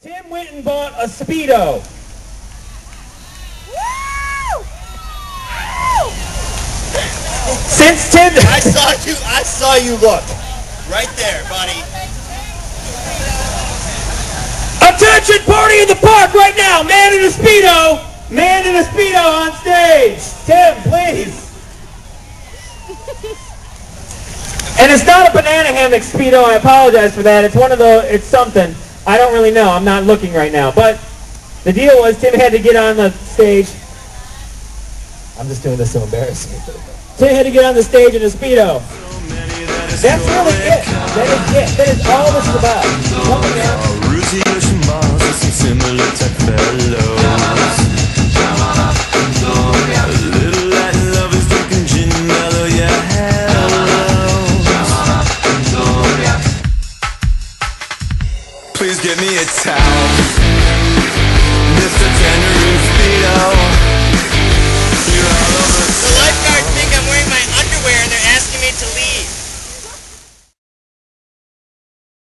Tim went and bought a Speedo. Since Tim... I saw you, I saw you look. Right there, buddy. Attention party in the park right now! Man in a Speedo! Man in a Speedo on stage! Tim, please! And it's not a banana hammock Speedo, I apologize for that. It's one of the, it's something. I don't really know. I'm not looking right now. But the deal was Tim had to get on the stage. I'm just doing this so embarrassing. Tim had to get on the stage in a Speedo. That's really it. That is it. That is all this is about. Please give me a towel,